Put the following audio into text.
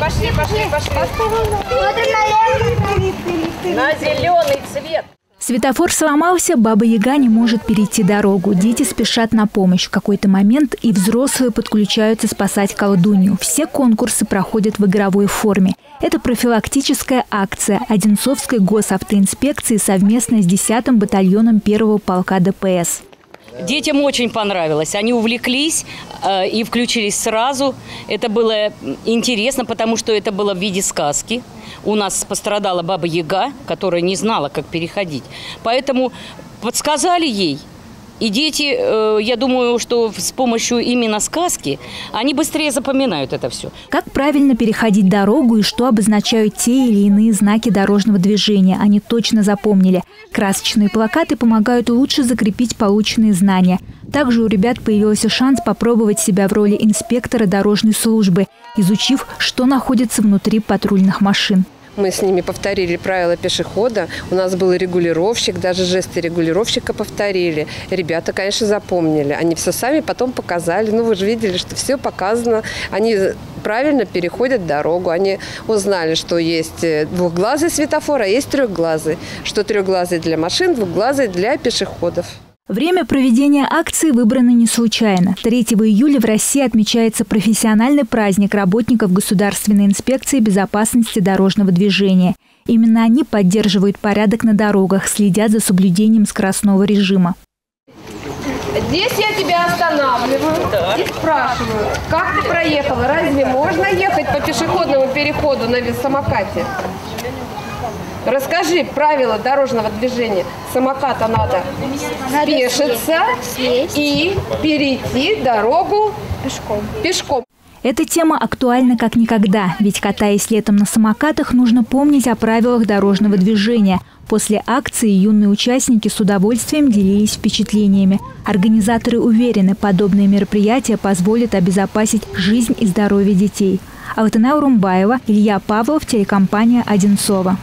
пошли, пошли, пошли. На зеленый цвет. Светофор сломался, Баба Яга не может перейти дорогу. Дети спешат на помощь. В какой-то момент и взрослые подключаются спасать колдунью. Все конкурсы проходят в игровой форме. Это профилактическая акция Одинцовской госавтоинспекции совместно с 10-м батальоном первого полка ДПС. Детям очень понравилось. Они увлеклись э, и включились сразу. Это было интересно, потому что это было в виде сказки. У нас пострадала баба Яга, которая не знала, как переходить. Поэтому подсказали ей. И дети, э, я думаю, что с помощью именно сказки они быстрее запоминают это все. Как правильно переходить дорогу и что обозначают те или иные знаки дорожного движения, они точно запомнили. Красочные плакаты помогают лучше закрепить полученные знания. Также у ребят появился шанс попробовать себя в роли инспектора дорожной службы, изучив, что находится внутри патрульных машин. Мы с ними повторили правила пешехода. У нас был регулировщик, даже жесты регулировщика повторили. Ребята, конечно, запомнили. Они все сами потом показали. Ну, вы же видели, что все показано. Они правильно переходят дорогу. Они узнали, что есть э, двухглазый светофор, а есть трехглазый. Что трехглазый для машин, двухглазый для пешеходов. Время проведения акции выбрано не случайно. 3 июля в России отмечается профессиональный праздник работников Государственной инспекции безопасности дорожного движения. Именно они поддерживают порядок на дорогах, следят за соблюдением скоростного режима. Здесь я тебя останавливаю и спрашиваю, как ты проехала? Разве можно ехать по пешеходному переходу на самокате? Расскажи правила дорожного движения. Самоката надо, надо спешиться и перейти дорогу пешком. пешком. Эта тема актуальна как никогда, ведь катаясь летом на самокатах, нужно помнить о правилах дорожного движения. После акции юные участники с удовольствием делились впечатлениями. Организаторы уверены, подобные мероприятия позволят обезопасить жизнь и здоровье детей. Алтына Урумбаева, Илья Павлов, телекомпания «Одинцова».